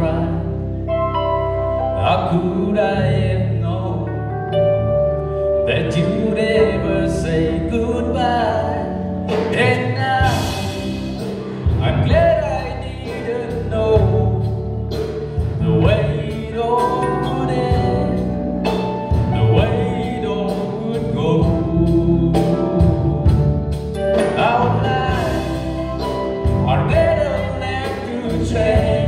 How could I have known that you'd ever say goodbye? And now I'm glad I didn't know the way it all would end, the way it all would go. Our lives are better left to change.